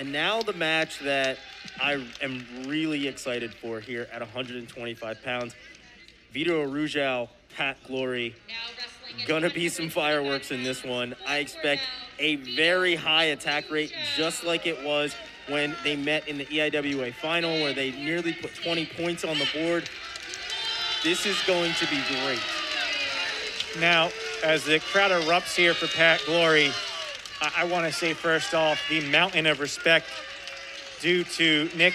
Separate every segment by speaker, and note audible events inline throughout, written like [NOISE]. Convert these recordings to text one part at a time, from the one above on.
Speaker 1: And now the match that I am really excited for here at 125 pounds. Vito Arujau, Pat Glory. Gonna be some fireworks in this one. I expect a very high attack rate, just like it was when they met in the EIWA final, where they nearly put 20 points on the board. This is going to be great.
Speaker 2: Now, as the crowd erupts here for Pat Glory, I, I want to say first off the mountain of respect due to Nick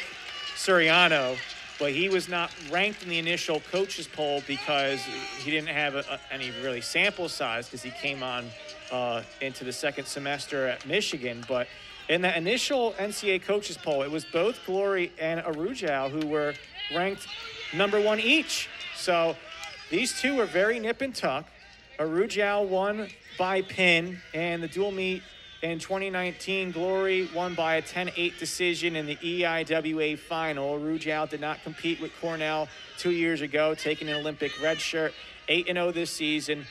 Speaker 2: Suriano, but he was not ranked in the initial coaches poll because he didn't have a, a- any really sample size because he came on uh, into the second semester at Michigan. But in the initial NCAA coaches poll, it was both Glory and Arujau who were ranked number one each. So these two were very nip and tuck. Arujau won by pin, and the dual meet in 2019, Glory won by a 10-8 decision in the EIWA final. Arujau did not compete with Cornell two years ago, taking an Olympic red shirt. 8-0 this season,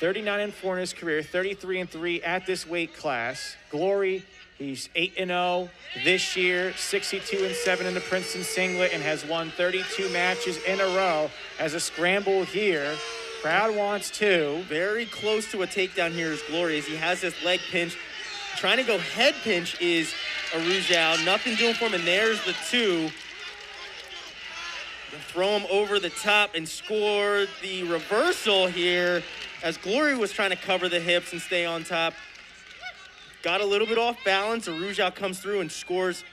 Speaker 2: 39 and 4 in his career, 33 and 3 at this weight class. Glory, he's 8 and 0 this year, 62 and 7 in the Princeton singlet, and has won 32 matches in a row as a scramble here. Crowd wants two.
Speaker 1: Very close to a takedown here is Glory as he has this leg pinch. Trying to go head pinch is Arujau. Nothing doing for him, and there's the two. Throw him over the top and score the reversal here as Glory was trying to cover the hips and stay on top. Got a little bit off balance. Arujau comes through and scores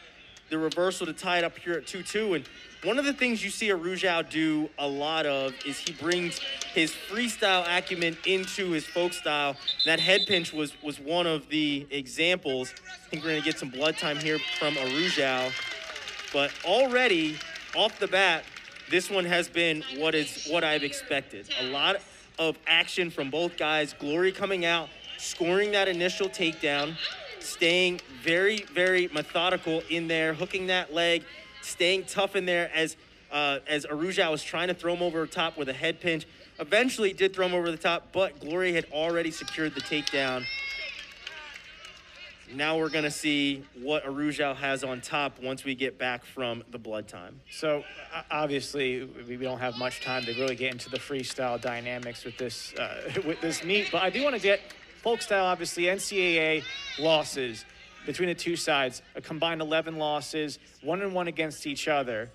Speaker 1: the reversal to tie it up here at 2-2. And one of the things you see Arujau do a lot of is he brings his freestyle acumen into his folk style. That head pinch was was one of the examples. I think we're gonna get some blood time here from Arujau. But already off the bat, this one has been what is what I've expected. A lot of action from both guys. Glory coming out, scoring that initial takedown, staying very, very methodical in there, hooking that leg, staying tough in there as uh, as Arujau was trying to throw him over the top with a head pinch. Eventually did throw him over the top, but Glory had already secured the takedown. Now we're gonna see what Arujau has on top once we get back from the blood time.
Speaker 2: So obviously we we don't have much time to really get into the freestyle dynamics with this uh, [LAUGHS] with this meet, but I do want to get folk style. Obviously, NCAA losses between the two sides, a combined 11 losses, one and one against each other.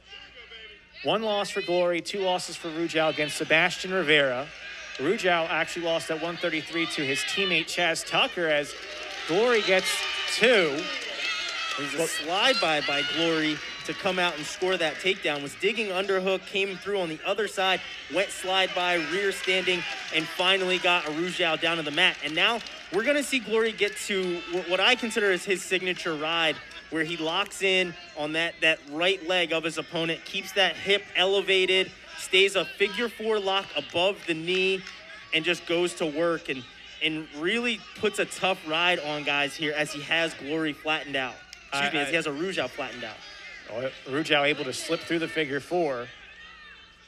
Speaker 2: One loss for Glory, two losses for Rujau against Sebastian Rivera. Rujau actually lost at 133 to his teammate Chas Tucker as Glory gets two.
Speaker 1: There's a slide by by Glory to come out and score that takedown. Was digging underhook, came through on the other side, went slide by, rear standing, and finally got Arujau down to the mat. And now we're gonna see Glory get to what I consider is his signature ride, where he locks in on that that right leg of his opponent, keeps that hip elevated, stays a figure four lock above the knee, and just goes to work and and really puts a tough ride on guys here as he has Glory flattened out. Excuse
Speaker 2: I-
Speaker 1: me, as he has Arujau flattened out.
Speaker 2: Rujau able to slip through the figure four.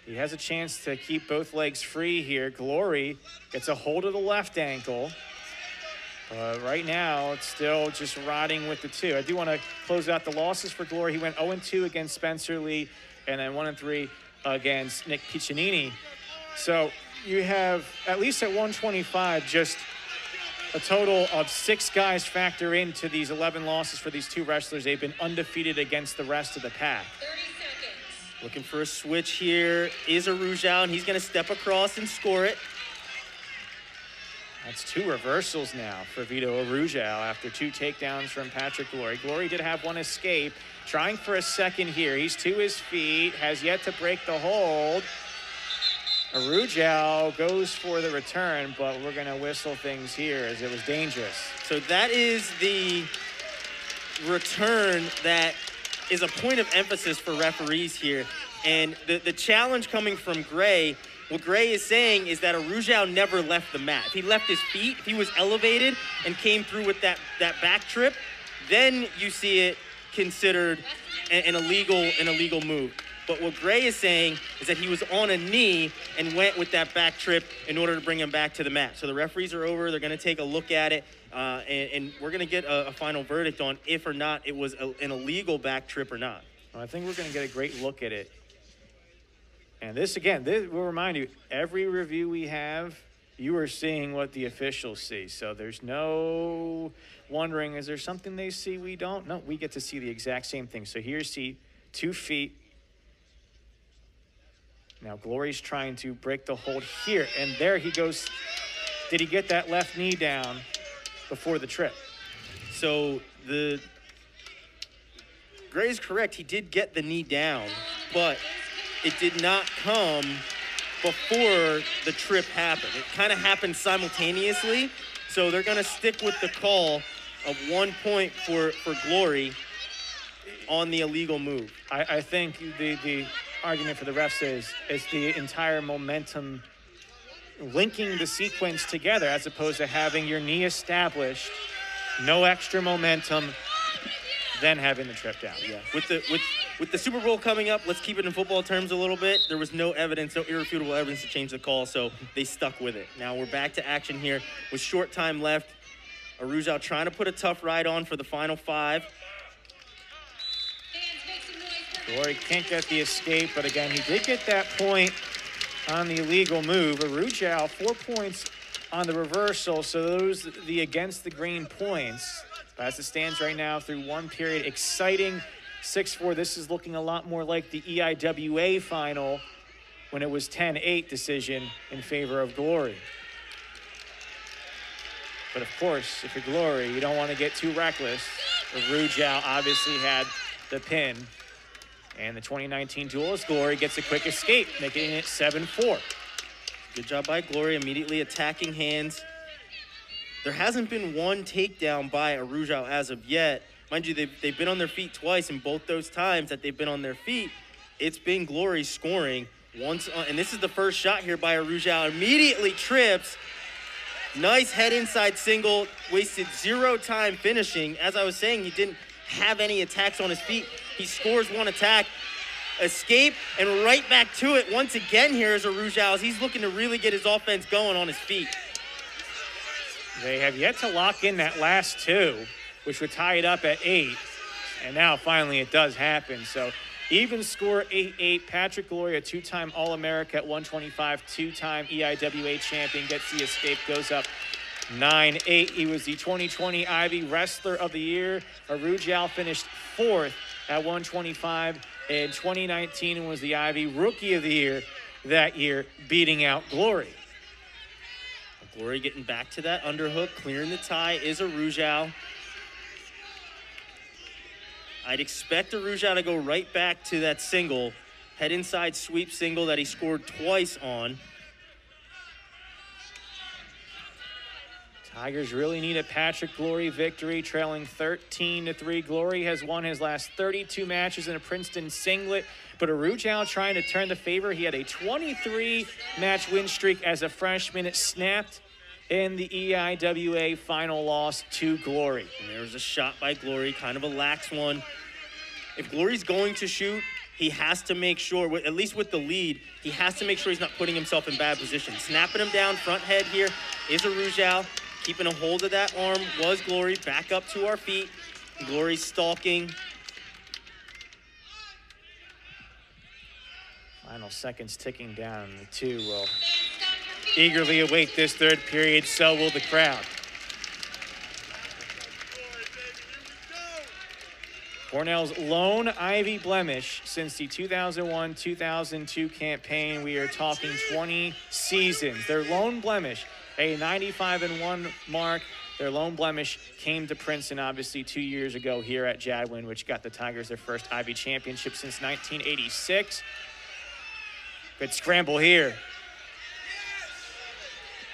Speaker 2: He has a chance to keep both legs free here. Glory gets a hold of the left ankle. But right now, it's still just riding with the two. I do want to close out the losses for Glory. He went 0 2 against Spencer Lee and then 1 3 against Nick Piccininni. So you have, at least at 125, just a total of six guys factor into these 11 losses for these two wrestlers. They've been undefeated against the rest of the pack.
Speaker 1: Looking for a switch here is Arujau, and he's going to step across and score it.
Speaker 2: That's two reversals now for Vito Arujau after two takedowns from Patrick Glory. Glory did have one escape, trying for a second here. He's to his feet, has yet to break the hold. Arujau goes for the return, but we're going to whistle things here as it was dangerous.
Speaker 1: So that is the return that is a point of emphasis for referees here. And the, the challenge coming from Grey, what Grey is saying is that Arujau never left the mat. If he left his feet, if he was elevated and came through with that, that back trip, then you see it considered an, an illegal an illegal move. But what Grey is saying is that he was on a knee and went with that back trip in order to bring him back to the mat. So the referees are over. They're going to take a look at it, uh, and, and, we're going to get a, a, final verdict on if or not it was a, an illegal back trip or not.
Speaker 2: Well, I think we're going to get a great look at it. And this, again, this will remind you every review we have, you are seeing what the officials see. So there's no wondering, is there something they see we don't? No, we get to see the exact same thing. So here's see two feet now Glory's trying to break the hold here, and there he goes. Did he get that left knee down before the trip?
Speaker 1: So the Grey's correct. He did get the knee down, but it did not come before the trip happened. It kind of happened simultaneously. So they're going to stick with the call of one point for, for Glory on the illegal move.
Speaker 2: I, I think the, the argument for the refs is is the entire momentum linking the sequence together as opposed to having your knee established, no extra momentum, then having the trip down.
Speaker 1: Yeah. With the with with the Super Bowl coming up, let's keep it in football terms a little bit. There was no evidence, no irrefutable evidence to change the call, so they stuck with it. Now we're back to action here with short time left. Arujau trying to put a tough ride on for the final five.
Speaker 2: Glory can't get the escape, but again, he did get that point on the illegal move. Arujau, four points on the reversal, so those the against the green points. As it stands right now through one period, exciting 6-4. This is looking a lot more like the EIWA final when it was 10-8 decision in favor of Glory. But of course, if you're Glory, you don't want to get too reckless. Arujau obviously had the pin and the 2019 duelist Glory gets a quick escape, making it 7-4.
Speaker 1: Good job by Glory, immediately attacking hands. There hasn't been one takedown by Arujau as of yet. Mind you, they've, they've been on their feet twice, and both those times that they've been on their feet, it's been Glory scoring once. On, and this is the first shot here by Arujau. Immediately trips. Nice head inside single. Wasted zero time finishing. As I was saying, he didn't have any attacks on his feet. He scores one attack, escape, and right back to it once again here is Arujau as he's looking to really get his offense going on his feet.
Speaker 2: They have yet to lock in that last two, which would tie it up at eight. And now finally it does happen. So even score 8-8. Patrick Glory, two-time All-America at 125, two-time EIWA champion, gets the escape, goes up 9-8. He was the 2020 Ivy Wrestler of the Year. Arujau finished fourth at 125 in 2019 and was the Ivy Rookie of the Year that year, beating out Glory.
Speaker 1: Glory getting back to that underhook, clearing the tie is Arujau. I'd expect Arujau to go right back to that single, head inside sweep single that he scored twice on.
Speaker 2: Tigers really need a Patrick Glory victory, trailing 13 to 3. Glory has won his last 32 matches in a Princeton singlet, but Arujau trying to turn the favor. He had a 23 match win streak as a freshman. It snapped in the EIWA final loss to Glory.
Speaker 1: And there was a shot by Glory, kind of a lax one. If Glory's going to shoot, he has to make sure, at least with the lead, he has to make sure he's not putting himself in bad position. Snapping him down, front head here is Arujau. Keeping a hold of that arm was Glory. Back up to our feet. Glory stalking.
Speaker 2: Final seconds ticking down. The two will eagerly await this third period. So will the crowd. Cornell's lone Ivy blemish since the 2001-2002 campaign. We are talking 20 seasons. Their lone blemish a 95 and 1 mark. Their lone blemish came to Princeton, obviously, two years ago here at Jadwin, which got the Tigers their first Ivy championship since 1986. Good scramble here.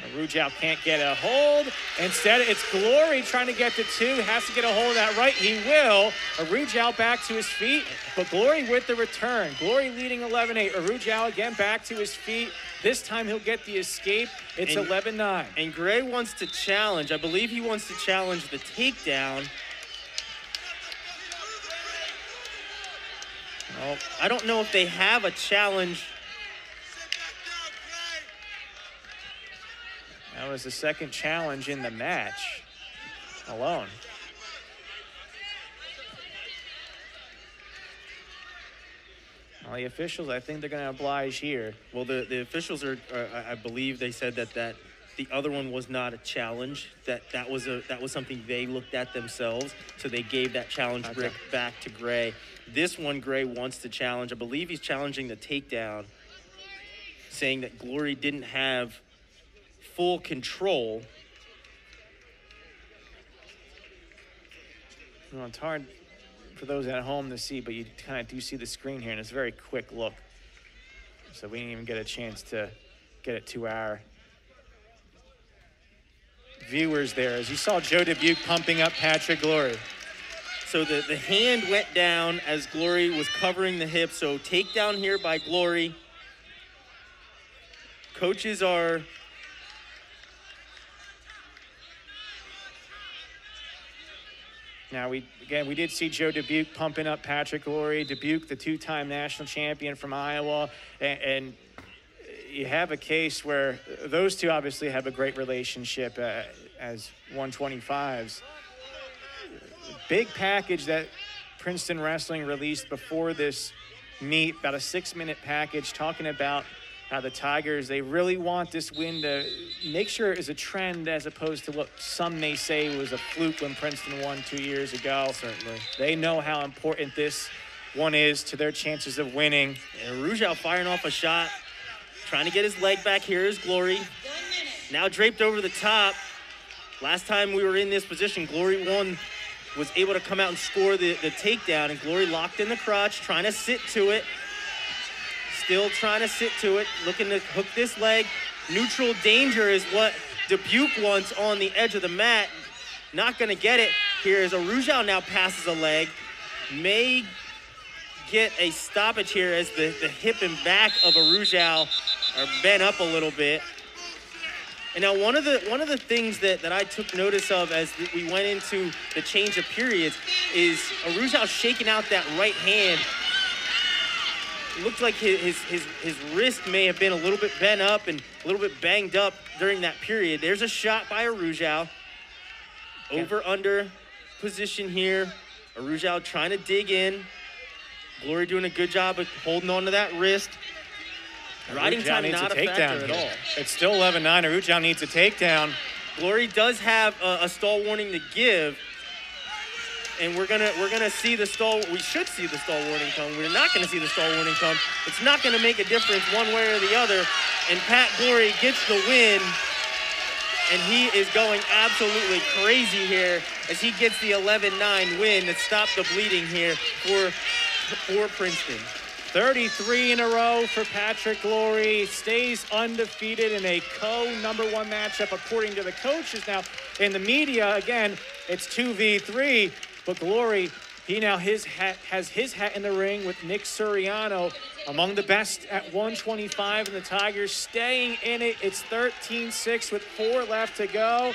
Speaker 2: Arujau can't get a hold. Instead, it's Glory trying to get to two. Has to get a hold of that right. He will. Arujau back to his feet, but Glory with the return. Glory leading 11-8. Arujau again back to his feet. This time he'll get the escape. It's 11-9.
Speaker 1: And Grey wants to challenge. I believe he wants to challenge the takedown. Well, I don't know if they have a challenge.
Speaker 2: That was the second challenge in the match alone. Well, the officials, I think they're going to oblige here.
Speaker 1: Well, the, the officials are, are, I believe they said that, that the other one was not a challenge. That that was a that was something they looked at themselves. So they gave that challenge
Speaker 2: Okay.
Speaker 1: brick back to Grey. This one, Grey wants to challenge. I believe he's challenging the takedown, saying that Glory didn't have full control.
Speaker 2: Well, it's hard for those at home to see, but you kind of do see the screen here, and it's a very quick look. So we didn't even get a chance to get it to our viewers there. As you saw Joe Dubuque pumping up Patrick Glory.
Speaker 1: So the, the hand went down as Glory was covering the hip. So takedown here by Glory. Coaches are
Speaker 2: Now we again we did see Joe Dubuque pumping up Patrick Glory. Dubuque, the two-time national champion from Iowa, and, and you have a case where those two obviously have a great relationship uh, as 125s. Big package that Princeton Wrestling released before this meet, about a six-minute package talking about how the Tigers they really want this win to make sure it is a trend as opposed to what some may say was a fluke when Princeton won two years ago.
Speaker 1: certainly.
Speaker 2: They know how important this one is to their chances of winning.
Speaker 1: And Rujau firing off a shot, trying to get his leg back. Here is Glory. Now draped over the top. Last time we were in this position, Glory one was able to come out and score the, the takedown, and Glory locked in the crotch, trying to sit to it. Still trying to sit to it, looking to hook this leg. Neutral danger is what Dubuque wants on the edge of the mat. Not going to get it. Here is Arujau now passes a leg. May get a stoppage here as the, the hip and back of Arujau are bent up a little bit. And now one of the one of the things that, that I took notice of as we went into the change of periods is Arujau shaking out that right hand. Looked like his, his his his wrist may have been a little bit bent up and a little bit banged up during that period. There's a shot by Arujau. Over under position here. Arujau trying to dig in. Glory doing a good job of holding on to that wrist. Riding
Speaker 2: Arujau
Speaker 1: time
Speaker 2: needs
Speaker 1: not a, factor
Speaker 2: takedown
Speaker 1: at all.
Speaker 2: It's still 11-9. Arujau needs a takedown.
Speaker 1: Glory does have a, a stall warning to give, and we're gonna we're gonna see the stall. We should see the stall warning come. We're not gonna see the stall warning come. It's not gonna make a difference one way or the other. And Pat Glory gets the win, and he is going absolutely crazy here as he gets the 11-9 win to stop the bleeding here for for Princeton.
Speaker 2: 33 in a row for Patrick Glory. Stays undefeated in a co number one matchup, according to the coaches. Now, in the media, again, it's 2v3, but Glory, he now his hat, has his hat in the ring with Nick Suriano, among the best at 125, and the Tigers staying in it. It's 13 6 with four left to go.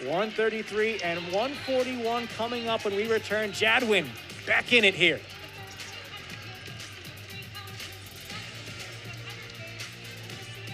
Speaker 2: 133 and 141 coming up when we return. Jadwin back in it here.